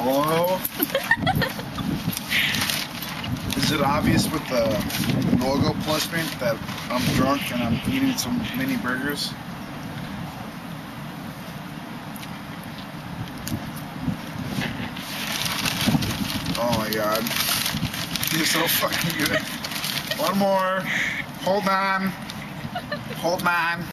Hello? Is it obvious with the logo placement that I'm drunk and I'm eating some mini burgers? Oh my god. You're so fucking good. One more. Hold on. Hold on.